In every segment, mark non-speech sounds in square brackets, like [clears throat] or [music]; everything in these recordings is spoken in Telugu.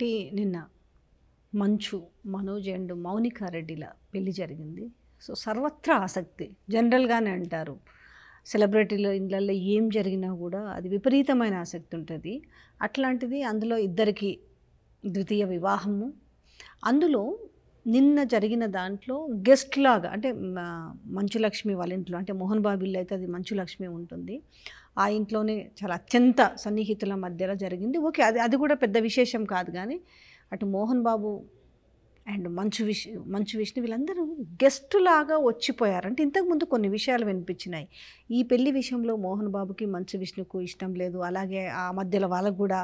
ఇంకొకటి నిన్న మంచు మనోజ్ అండ్ మౌనికా రెడ్డిల పెళ్ళి జరిగింది. సో సర్వత్రా ఆసక్తి. జనరల్గానే అంటారు సెలబ్రిటీల ఇళ్ళల్లో ఏం జరిగినా కూడా అది విపరీతమైన ఆసక్తి ఉంటుంది. అట్లాంటిది అందులో ఇద్దరికి ద్వితీయ వివాహము. అందులో నిన్న జరిగిన దాంట్లో గెస్ట్ లాగా అంటే మంచులక్ష్మి వాళ్ళ ఇంట్లో అంటే మోహన్ బాబు ఇల్లు అయితే అది మంచులక్ష్మి ఉంటుంది. ఆ ఇంట్లోనే చాలా అత్యంత సన్నిహితుల మధ్యలో జరిగింది. ఓకే అది అది కూడా పెద్ద విశేషం కాదు కానీ అటు మోహన్ బాబు అండ్ మంచు విష్ మంచు విష్ణు వీళ్ళందరూ గెస్టులాగా వచ్చిపోయారు. అంటే ఇంతకుముందు కొన్ని విషయాలు వినిపించినాయి. ఈ పెళ్ళి విషయంలో మోహన్ బాబుకి మంచు విష్ణుకు ఇష్టం లేదు. అలాగే ఆ మధ్యలో వాళ్ళకు కూడా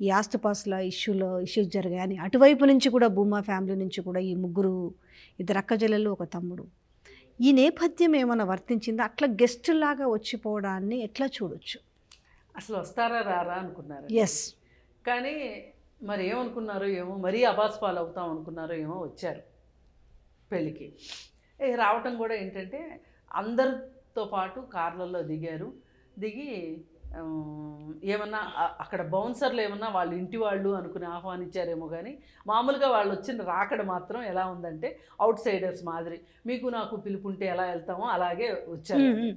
ఈ ఆస్తుపాస్తుల ఇష్యూలో ఇష్యూస్ జరిగాయని అటువైపు నుంచి కూడా భూమా ఫ్యామిలీ నుంచి కూడా ఈ ముగ్గురు ఇద్దరు అక్కజల్లెలు ఒక తమ్ముడు ఈ నేపథ్యం ఏమైనా వర్తించిందా? అట్లా గెస్ట్ లాగా వచ్చిపోవడాన్ని ఎట్లా చూడొచ్చు? అసలు వస్తారా రారా అనుకున్నారు ఎస్ కానీ మరి ఏమనుకున్నారో ఏమో మరీ అబాస్ పాలు అవుతాం అనుకున్నారో ఏమో వచ్చారు పెళ్ళికి. రావటం కూడా ఏంటంటే అందరితో పాటు కార్లలో దిగారు. దిగి ఏమన్నా అక్కడ బౌన్సర్లు ఏమన్నా వాళ్ళ ఇంటి వాళ్ళు అనుకుని ఆహ్వానించారేమో కానీ మామూలుగా వాళ్ళు వచ్చిన రాకడ మాత్రం ఎలా ఉందంటే అవుట్ సైడర్స్ మాదిరి. మీకు నాకు పిలుపుంటే ఎలా వెళ్తామో అలాగే వచ్చారు.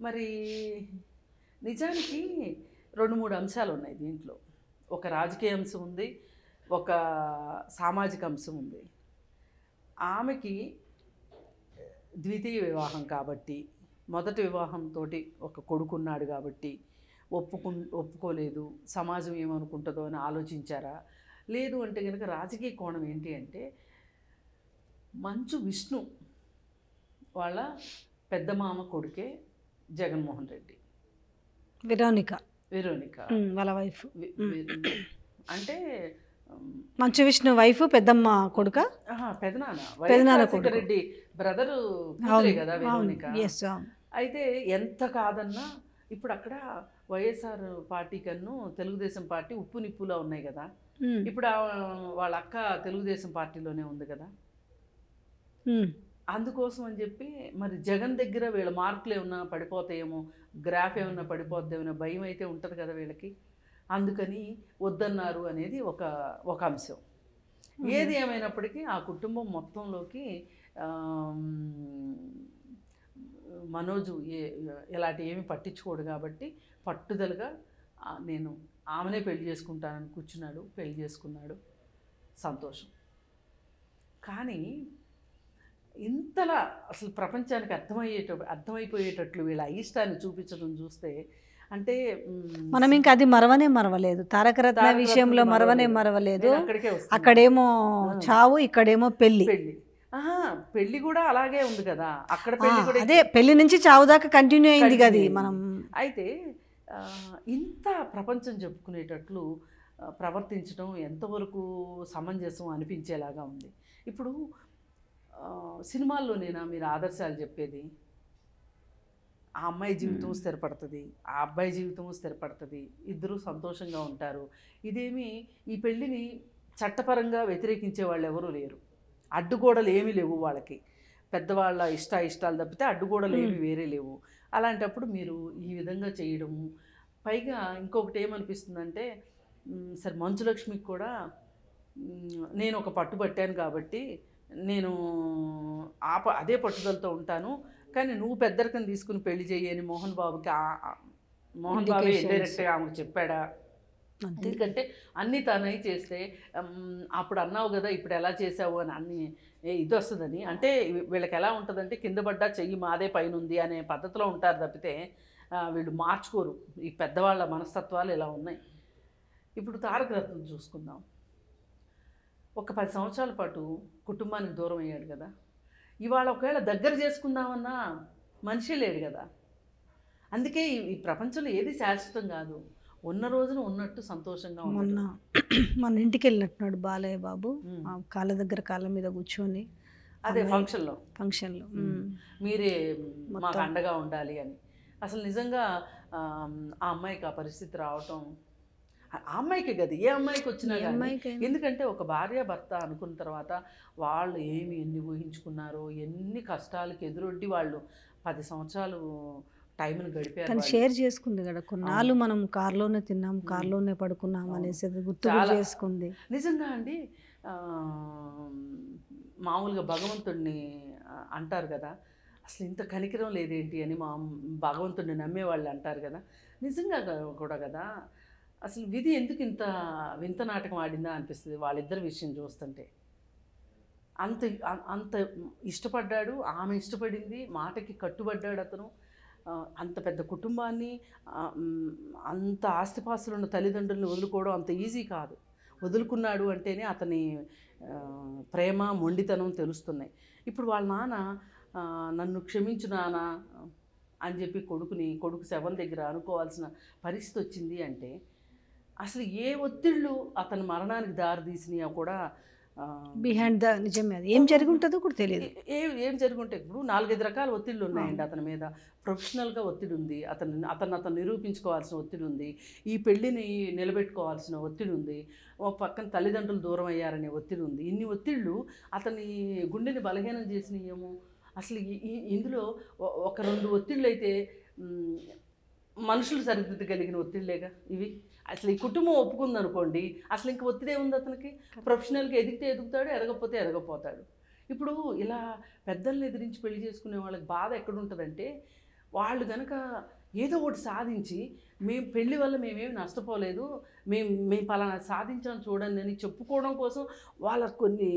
మరి నిజానికి రెండు మూడు అంశాలు ఉన్నాయి దీంట్లో. ఒక రాజకీయ అంశం ఉంది ఒక సామాజిక అంశం ఉంది. ఆమెకి ద్వితీయ వివాహం కాబట్టి మొదటి వివాహంతో ఒక కొడుకున్నాడు కాబట్టి ఒప్పుకు ఒప్పుకోలేదు సమాజం ఏమనుకుంటుందో అని ఆలోచించారా? లేదు అంటే కనుక రాజకీయ కోణం ఏంటి అంటే మంచు విష్ణు వాళ్ళ పెద్ద మామ కొడుకే జగన్మోహన్ రెడ్డి. వెరోనిక. వెరోనిక. వాళ్ళ వైఫ్. అంటే మంచు విష్ణు వైఫ్ పెద్దమ్మ కొడుక? పెదనాన్న. రెడ్డి బ్రదరు కదా అయితే ఎంత కాదన్నా ఇప్పుడు అక్కడ వైఎస్ఆర్ పార్టీ కన్ను తెలుగుదేశం పార్టీ ఉప్పు నిప్పులా ఉన్నాయి కదా. ఇప్పుడు ఆ- వాళ్ళ అక్క తెలుగుదేశం పార్టీలోనే ఉంది కదా. అందుకోసం అని చెప్పి మరి జగన్ దగ్గర వీళ్ళ మార్కులు ఏమన్నా పడిపోతాయేమో గ్రాఫ్ ఏమన్నా పడిపోద్దేమో భయం అయితే ఉంటుంది కదా వీళ్ళకి. అందుకని వద్దన్నారు అనేది ఒక ఒక అంశం. ఏది ఏమైనప్పటికీ ఆ కుటుంబం మొత్తంలోకి మనోజు ఏ ఇలాంటి ఏమి పట్టించుకోడు కాబట్టి పట్టుదలగా నేను ఆమెనే పెళ్ళి చేసుకుంటానని కూర్చున్నాడు పెళ్ళి చేసుకున్నాడు. సంతోషం. కానీ ఇంతలా అసలు ప్రపంచానికి అర్థమయ్యేట అర్థమైపోయేటట్లు వీళ్ళ అయిష్టాన్ని చూపించడం చూస్తే అంటే మనం ఇంకా అది మరవనే మరవలేదు. తారకరత్న తారక విషయంలో మరవనే మరవలేదు. అక్కడేమో. చావు ఇక్కడేమో పెళ్ళి పెళ్ళి కూడా అలాగే ఉంది కదా. అక్కడ పెళ్ళి కూడా అదే పెళ్ళి నుంచి చావు దాకా కంటిన్యూ అయింది కదా మనం. అయితే ఇంత ప్రపంచం చెప్పుకునేటట్లు ప్రవర్తించడం ఎంతవరకు సమంజసం అనిపించేలాగా ఉంది. ఇప్పుడు సినిమాల్లోనేనా మీరు ఆదర్శాలు చెప్పేది? ఆ అమ్మాయి జీవితం. స్థిరపడుతుంది ఆ అబ్బాయి జీవితం స్థిరపడుతుంది ఇద్దరూ సంతోషంగా ఉంటారు. ఇదేమి ఈ పెళ్ళిని చట్టపరంగా వ్యతిరేకించే వాళ్ళు ఎవరూ లేరు. అడ్డుగోడలు ఏమీ లేవు వాళ్ళకి. పెద్దవాళ్ళ ఇష్ట ఇష్టాలు తప్పితే అడ్డుగోడలు ఏమీ వేరే లేవు. అలాంటప్పుడు మీరు ఈ విధంగా చేయడము. పైగా ఇంకొకటి ఏమనిపిస్తుందంటే సరే మంచులక్ష్మికి కూడా నేను ఒక పట్టు పట్టాను కాబట్టి నేను ఆ అదే పట్టుదలతో ఉంటాను. కానీ నువ్వు పెద్దరికం తీసుకుని పెళ్ళి చేయని మోహన్ బాబుకి మోహన్ బాబే. ఇండైరెక్ట్గా ఆమెకు చెప్పాడా? ఎందుకంటే అన్నీ తనై చేస్తే అప్పుడు అన్నావు కదా ఇప్పుడు ఎలా చేసావు అని అన్ని ఇది వస్తుందని. అంటే వీళ్ళకి ఎలా ఉంటుందంటే కింద పడ్డా చెయ్యి మాదే పైన ఉంది అనే పద్ధతిలో ఉంటారు తప్పితే వీళ్ళు మార్చుకోరు. ఈ పెద్దవాళ్ళ మనస్తత్వాలు ఇలా ఉన్నాయి. ఇప్పుడు తారక రత్నం చూసుకుందాం. ఒక పది సంవత్సరాల పాటు కుటుంబానికి దూరం అయ్యాడు కదా. ఇవాళ ఒకవేళ దగ్గర చేసుకుందామన్నా మనిషి లేడు కదా. అందుకే ఈ- ప్రపంచంలో ఏది శాశ్వతం కాదు. ఉన్న రోజున ఉన్నట్టు సంతోషంగా మొన్న. [clears throat] మన ఇంటికి వెళ్ళినట్టున్నాడు బాలయ్య బాబు. కాళ్ళ దగ్గర కాళ్ళ మీద కూర్చొని అదే ఫంక్షన్లో. ఫంక్షన్లో. మీరే మాకు. అండగా ఉండాలి అని. అసలు నిజంగా ఆ అమ్మాయికి ఆ పరిస్థితి రావటం ఆ అమ్మాయికి కదా ఏ అమ్మాయికి వచ్చినా. ఎందుకంటే ఒక భార్య భర్త అనుకున్న తర్వాత వాళ్ళు ఏమి ఎన్ని ఊహించుకున్నారో ఎన్ని కష్టాలకు ఎదురొడ్డి వాళ్ళు పది సంవత్సరాలు టైంని గడిపారు తను. షేర్ చేసుకుంది కదా కొన్నాళ్ళు మనం కార్లోనే తిన్నాం కార్లోనే పడుకున్నాం. అనేసి గుర్తు. చేసుకుంది నిజంగా అండి మామూలుగా భగవంతుడిని అంటారు కదా అసలు ఇంత కనికరం లేదేంటి అని మా భగవంతుడిని నమ్మేవాళ్ళు అంటారు కదా నిజంగా కూడా కదా అసలు విధి ఎందుకు ఇంత వింత నాటకం ఆడిందా అనిపిస్తుంది వాళ్ళిద్దరి విషయం చూస్తుంటే. అంత అంత ఇష్టపడ్డాడు ఆమె ఇష్టపడింది మాటకి కట్టుబడ్డాడు అతను. అంత పెద్ద కుటుంబాన్ని అంత ఆస్తిపాస్తులు ఉన్న తల్లిదండ్రులను వదులుకోవడం అంత ఈజీ కాదు. వదులుకున్నాడు అంటేనే అతని ప్రేమ మొండితనం తెలుస్తున్నాయి. ఇప్పుడు వాళ్ళ నాన్న నన్ను క్షమించు నాన్న అని చెప్పి కొడుకుని కొడుకు శవం దగ్గర అనుకోవాల్సిన పరిస్థితి వచ్చింది అంటే అసలు ఏ ఒత్తిళ్ళు అతని మరణానికి దారి తీసినాయో కూడా బిహైండ్ ద నిజమే అది. ఏం జరిగి ఉంటుందో కూడా తెలియదు. ఏ ఏం జరుగుంటే ఇప్పుడు నాలుగైదు రకాల ఒత్తిళ్ళు ఉన్నాయండి అతని మీద. ప్రొఫెషనల్గా ఒత్తిడి ఉంది అతను అతను అతను నిరూపించుకోవాల్సిన ఒత్తిడి ఉంది ఈ పెళ్ళిని నిలబెట్టుకోవాల్సిన ఒత్తిడి ఉంది పక్కన తల్లిదండ్రులు దూరం అయ్యారనే ఒత్తిడి ఉంది. ఇన్ని ఒత్తిళ్ళు అతని గుండెని బలహీనం చేసినాయేమో? అసలు ఇందులో ఒక రెండు ఒత్తిళ్ళు అయితే మనుషులు సరిదిద్దగలిగిన ఒత్తిళ్ళేగా ఇవి? అసలు ఈ కుటుంబం ఒప్పుకుంది అనుకోండి అసలు ఇంక ఒత్తిడే ఉంది అతనికి? ప్రొఫెషనల్గా ఎదిగితే ఎదుగుతాడు ఎదగకపోతే ఎదగపోతాడు. ఇప్పుడు ఇలా పెద్దల్ని ఎదిరించి పెళ్ళి చేసుకునే వాళ్ళకి బాధ ఎక్కడ ఉంటుందంటే వాళ్ళు గనక ఏదో ఒకటి సాధించి మేము పెళ్ళి వల్ల మేమేమి నష్టపోలేదు మేము మేము పలానా సాధించాం చూడండి అని చెప్పుకోవడం కోసం వాళ్ళకు కొన్ని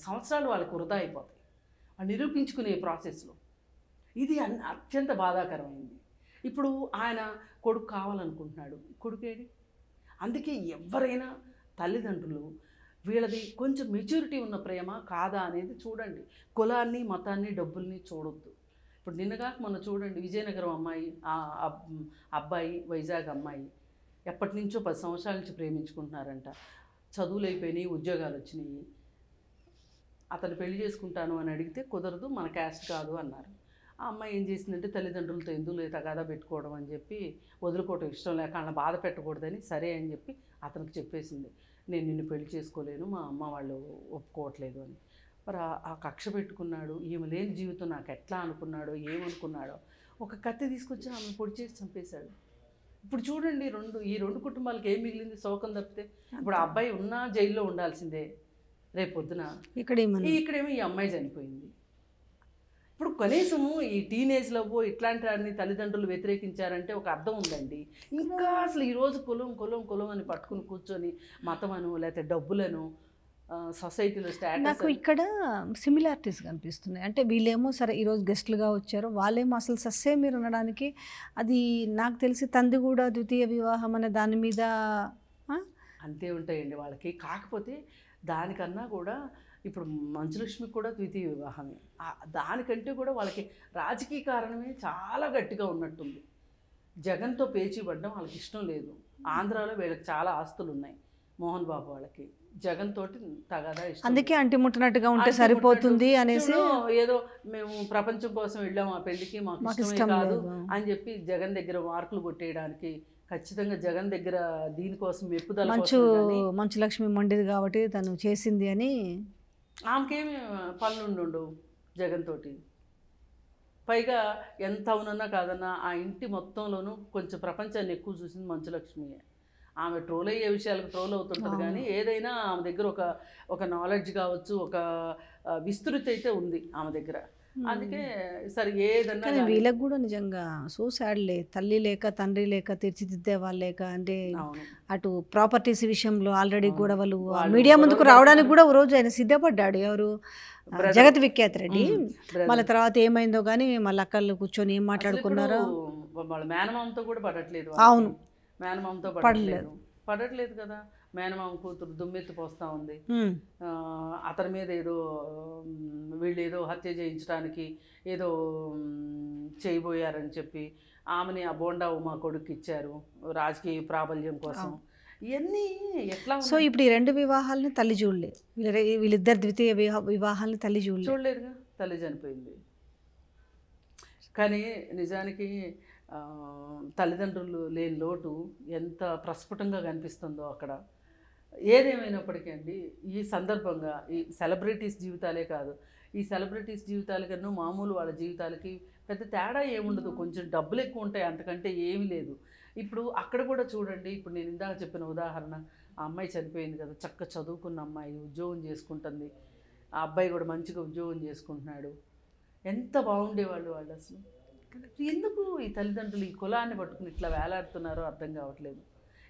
సంవత్సరాలు వాళ్ళకు వృధా అయిపోతాయి. వాళ్ళు నిరూపించుకునే ప్రాసెస్లో. ఇది అత్యంత బాధాకరమైంది. ఇప్పుడు ఆయన కొడుకు కావాలనుకుంటున్నాడు. కొడుకేడి అందుకే ఎవరైనా తల్లిదండ్రులు వీళ్ళది కొంచెం మెచ్యూరిటీ ఉన్న ప్రేమ కాదా అనేది చూడండి. కులాన్ని మతాన్ని డబ్బుల్ని చూడొద్దు. ఇప్పుడు నిన్నగాక మొన్న చూడండి విజయనగరం అమ్మాయి ఆ అబ్బాయి వైజాగ్ అమ్మాయి ఎప్పటి నుంచో పది సంవత్సరాల నుంచి ప్రేమించుకుంటున్నారంట. చదువులు అయిపోయినాయి ఉద్యోగాలు వచ్చినాయి. అతను పెళ్ళి చేసుకుంటాను అని అడిగితే కుదరదు మన క్యాస్ట్ కాదు అన్నారు. ఆ అమ్మాయి ఏం చేసిందంటే తల్లిదండ్రులతో ఎందుకు తగాదా పెట్టుకోవడం అని చెప్పి వదులుకోవటం ఇష్టం లేక వాళ్ళని బాధ పెట్టకూడదని సరే అని చెప్పి అతనికి చెప్పేసింది. నేను నిన్ను పెళ్ళి చేసుకోలేను మా అమ్మ వాళ్ళు ఒప్పుకోవట్లేదు అని. మరి ఆ- కక్ష పెట్టుకున్నాడు ఈమె లేని జీవితం నాకు ఎట్లా అనుకున్నాడో ఏమనుకున్నాడో ఒక కత్తి తీసుకొచ్చి ఆమె పొడి చేసి చంపేశాడు. ఇప్పుడు చూడండి రెండు ఈ రెండు కుటుంబాలకు ఏం మిగిలింది శోకం తప్పితే? ఇప్పుడు ఆ అబ్బాయి ఉన్నా జైల్లో ఉండాల్సిందే రేపు పొద్దున. ఇక్కడ ఏమన్నా ఈ ఇక్కడేమో ఈ అమ్మాయి చనిపోయింది. ఇప్పుడు కనీసము ఈ టీనేజ్ లవ్ ఇట్లాంటి వాటిని తల్లిదండ్రులు వ్యతిరేకించారంటే ఒక అర్థం ఉందండి. ఇంకా అసలు ఈరోజు కులం కులం కులం అని పట్టుకుని కూర్చొని మతమను లేకపోతే డబ్బులను సొసైటీలో నాకు స్టేటస్ ఇక్కడ సిమిలారిటీస్ కనిపిస్తున్నాయి. అంటే వీళ్ళేమో సరే ఈరోజు గెస్టులుగా వచ్చారు. వాళ్ళేమో అసలు సస్సే మీరు అనడానికి అది నాకు తెలిసి తంది కూడా ద్వితీయ వివాహం అనే దాని మీద? అంతే ఉంటాయండి వాళ్ళకి. కాకపోతే దానికన్నా కూడా ఇప్పుడు మంచులక్ష్మి కూడా ద్వితీయ వివాహమే. దానికంటే కూడా వాళ్ళకి రాజకీయ కారణమే చాలా గట్టిగా ఉన్నట్టుంది. జగన్తో పేచీ పడడం వాళ్ళకి ఇష్టం లేదు. ఆంధ్రాలో వీళ్ళకి చాలా ఆస్తులు ఉన్నాయి మోహన్ బాబు వాళ్ళకి. జగన్ తోటి తగాదా ఇష్టం అందుకే అంటి ముట్టనట్టుగా ఉంటే సరిపోతుంది అనేసి ఏదో మేము ప్రపంచం కోసం వెళ్ళాం ఆ పెళ్ళికి మాకు ఇష్టం కాదు అని చెప్పి జగన్ దగ్గర మార్కులు కొట్టేయడానికి ఖచ్చితంగా జగన్ దగ్గర దీనికోసం మెప్పుదల మంచు మంచు లక్ష్మి మొండిది కాబట్టి తను చేసింది అని ఆమెకేమి పనులు ఉండవు జగన్ తోటి. పైగా ఎంత అవునన్నా కాదన్నా ఆ ఇంటి మొత్తంలోనూ కొంచెం ప్రపంచాన్ని ఎక్కువ చూసింది మంచులక్ష్మియే ఆమె ట్రోల్ అయ్యే విషయాలకు ట్రోల్ అవుతుంటుంది. కానీ ఏదైనా ఆమె దగ్గర ఒక ఒక నాలెడ్జ్ కావచ్చు ఒక విస్తృతి అయితే ఉంది ఆమె దగ్గర. అందుకే సరే ఏదన్నా కానీ వీళ్ళకి కూడా నిజంగా సో సాడ్లే తల్లి లేక తండ్రి లేక తీర్చిదిద్దే వాళ్ళు లేక అంటే అటు ప్రాపర్టీస్ విషయంలో ఆల్రెడీ. గొడవలు వాళ్ళు మీడియా ముందుకు రావడానికి. కూడా ఓ రోజు ఆయన సిద్ధపడ్డాడు ఎవరు. జగత్ విఖ్యాత్ రెడ్డి. మళ్ళీ తర్వాత ఏమైందో కానీ మళ్ళీ అక్కర్లు కూర్చొని ఏం మాట్లాడుకున్నారో వాళ్ళ మేనమామతో కూడా పడట్లేదు అవును. మేనమామతో పడలేదు. పడట్లేదు కదా మేనమామ కూతురు దుమ్మెత్తి పోస్తా ఉంది అతని మీద ఏదో వీళ్ళు ఏదో హత్య చేయించడానికి ఏదో చేయబోయారని చెప్పి ఆమెని ఆ బోండా ఉమా కొడుకు ఇచ్చారు రాజకీయ ప్రాబల్యం కోసం. ఇవన్నీ ఎట్లా సో? ఇప్పుడు ఈ రెండు వివాహాలని తల్లి చూడలే వీళ్ళిద్దరు ద్వితీయ వివా- వివాహాలని తల్లి చూడలే చూడలేదుగా? తల్లి చనిపోయింది. కానీ నిజానికి తల్లిదండ్రులు లేని లోటు ఎంత ప్రస్ఫుటంగా కనిపిస్తుందో అక్కడ. ఏదేమైనప్పటికీ అండి ఈ సందర్భంగా ఈ సెలబ్రిటీస్ జీవితాలే కాదు ఈ సెలబ్రిటీస్ జీవితాల కన్నా మామూలు వాళ్ళ జీవితాలకి పెద్ద తేడా ఏముండదు కొంచెం డబ్బులు ఎక్కువ ఉంటాయి అంతకంటే ఏమీ లేదు. ఇప్పుడు అక్కడ కూడా చూడండి ఇప్పుడు నేను ఇందాక చెప్పిన ఉదాహరణ ఆ అమ్మాయి చనిపోయింది కదా చక్క చదువుకున్న అమ్మాయి ఉద్యోగం చేసుకుంటుంది ఆ అబ్బాయి కూడా మంచిగా ఉద్యోగం చేసుకుంటున్నాడు. ఎంత బాగుండేవాళ్ళు వాళ్ళు అసలు. ఎందుకు ఈ తల్లిదండ్రులు ఈ కులాన్ని పట్టుకుని ఇట్లా వేలాడుతున్నారో అర్థం కావట్లేదు.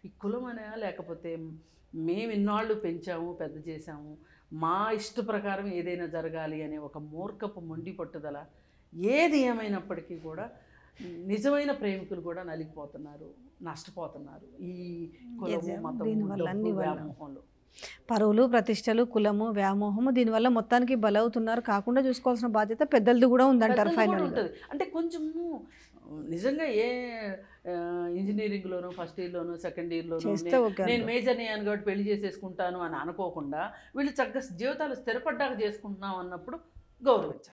ఈ కులం అనే లేకపోతే మేము ఇన్నాళ్ళు పెంచాము పెద్ద చేశాము మా ఇష్ట ప్రకారం ఏదైనా జరగాలి అనే ఒక మూర్ఖపు మొండి పట్టుదల ఏది ఏమైనప్పటికీ కూడా నిజమైన ప్రేమికులు కూడా నలిగిపోతున్నారు నష్టపోతున్నారు ఈ కులము. వ్యామోహంలో. పరువులు ప్రతిష్టలు కులము వ్యామోహము దీనివల్ల మొత్తానికి బలవుతున్నారు. కాకుండా చూసుకోవాల్సిన బాధ్యత పెద్దలది కూడా ఉందంటారు ఫైనల్ ఉంటుంది. అంటే కొంచెము నిజంగా ఏ ఇంజనీరింగ్లోనో ఫస్ట్ ఇయర్లోనో సెకండ్ ఇయర్లోనో నేను మేజర్ అయ్యాను కాబట్టి పెళ్ళి చేసేసుకుంటాను అని అనుకోకుండా వీళ్ళు చక్కగా జీవితాలు స్థిరపడ్డాక చేసుకుంటున్నాం అన్నప్పుడు గౌరవించాలి.